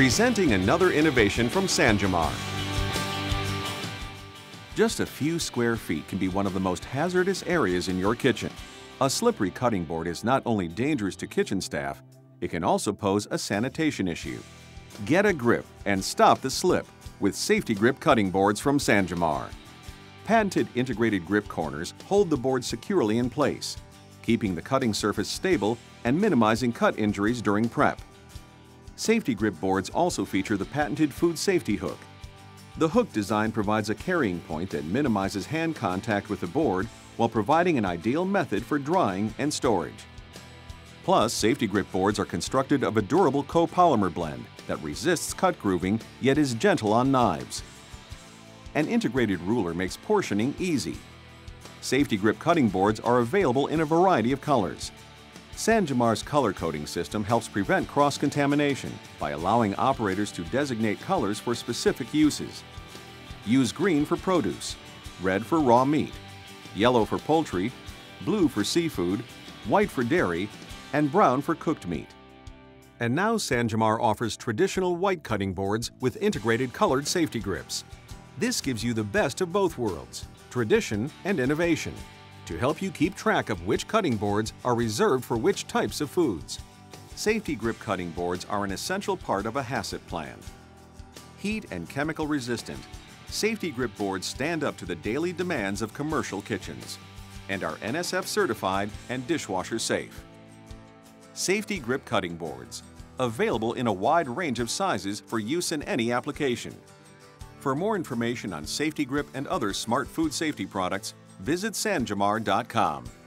Presenting another innovation from San Jamar. Just a few square feet can be one of the most hazardous areas in your kitchen. A slippery cutting board is not only dangerous to kitchen staff, it can also pose a sanitation issue. Get a grip and stop the slip with Saf-T-Grip cutting boards from San Jamar. Patented integrated grip corners hold the board securely in place, keeping the cutting surface stable and minimizing cut injuries during prep. Saf-T-Grip boards also feature the patented food safety hook. The hook design provides a carrying point that minimizes hand contact with the board while providing an ideal method for drying and storage. Plus, Saf-T-Grip boards are constructed of a durable copolymer blend that resists cut grooving yet is gentle on knives. An integrated ruler makes portioning easy. Saf-T-Grip cutting boards are available in a variety of colors. San Jamar's color coding system helps prevent cross-contamination by allowing operators to designate colors for specific uses. Use green for produce, red for raw meat, yellow for poultry, blue for seafood, white for dairy, and brown for cooked meat. And now San Jamar offers traditional white cutting boards with integrated colored safety grips. This gives you the best of both worlds, tradition and innovation, to help you keep track of which cutting boards are reserved for which types of foods. Saf-T-Grip cutting boards are an essential part of a HACCP plan. Heat and chemical resistant, Saf-T-Grip boards stand up to the daily demands of commercial kitchens and are NSF certified and dishwasher safe. Saf-T-Grip Cutting Boards, available in a wide range of sizes for use in any application. For more information on Saf-T-Grip and other smart food safety products, visit sanjamar.com.